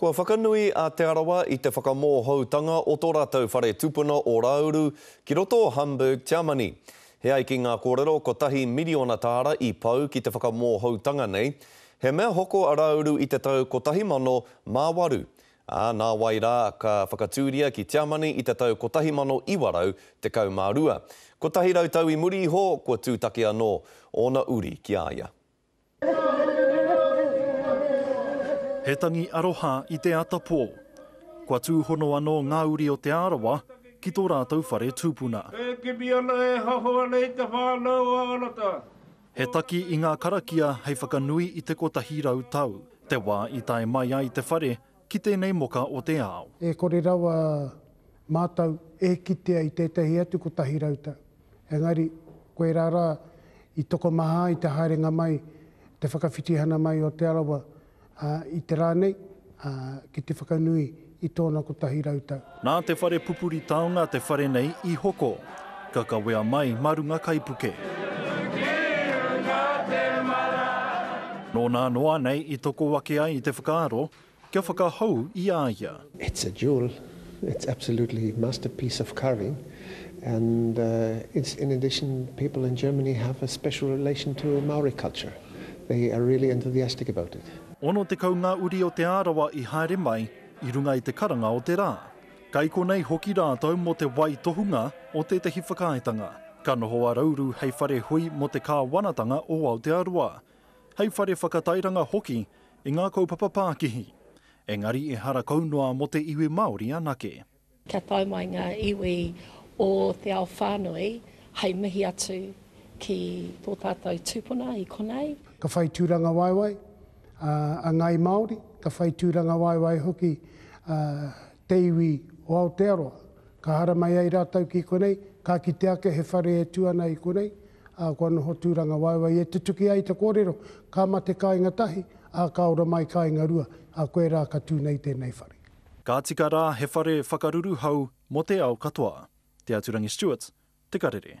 Kua whakanui a Te Arawa i te whakamōhoutanga o tō rātou whare tupuna o Rāuru ki roto o Hamburg, Tiamani. He ai ki ngā kōrero kotahi miriona tāra i pau ki te whakamōhoutanga nei. He mea hoko a Rāuru i te tau 1008, ā, nāwai rā ka whakatūria ki Tiamani i te tau 1912. Kotahi rau tau i muri iho, kua tūtaki anō ōna uri ki a ia. He tangi aroha i te ata pō. Kua tūhono anō ngā uri o Te Arawa ki tō rātou whare tūpuna. E kimi ana, e haho ana i te whānau a Arata. He taki i ngā karakia hei whakanui i te kotahi rau tau, te wā i tae mai ai te whare Ki tēnei moka o te ao. E kore rawa mātou e kitea i tētahi atu kotahi rau tau. Engari, koirā rā i tokomaha ai te haerenga mai, te whakawhitihana mai o Te Arawa i te rā nei ki te whakanui i tōna kotahi rau tau. Nā te whare pupuri taonga te whare nei i hoko. Ka kawea mai mā runga kaipuke. Nō nā noa nei i toko ake ai te whakaaro kia whakahou i a ia. It's a jewel, it's absolutely masterpiece of carving and it's in addition people in Germany have a special relation to Māori culture, they are really enthusiastic about it. Ono tekau ngā uri o Te Arawa i haere mai I runga i te karanga o te rā. Kai konei hoki rātou mō te waitohunga o tētahi whakaaetanga. Ka noho a Rauru hei whare hui mō te kāwanatanga o Aotearoa. Hei whare whakatairanga hoki i ngā kaupapa pākihi. Engari ehara kau noa mō te iwi Māori anake. Kia tae mai ngā iwi o te ao whānui hei mihi atu ki tō tātou tūpuna i konei. Ka whai tūrangawaewae a ngāi Māori, ka whai tūrangawaewae hoki te iwi o Aotearoa. Ka haramai ai rātou ki konei, ka kite ake he whare e tū ana i konei, ā, kua noho tūrangawaewae ia. Tutuki ai te kōrero, ka mate kāinga tahi, ā, ka ora mai kāinga rua, ā, koirā ka tū nei tēnei whare. Ka tika rā he whare whakaruruhau mō te ao katoa. Te Aturangi Stewart, Te Karere.